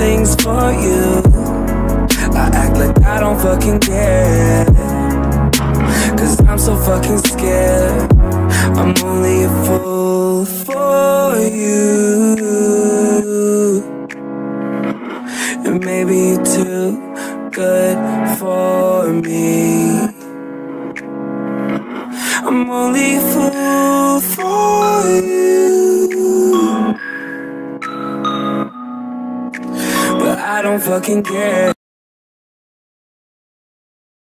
Feelings for you. I act like I don't fucking care. Cause I'm so fucking scared. I'm only a fool for you. And maybe you're too good for me. I'm only a fool for you. I don't fucking care.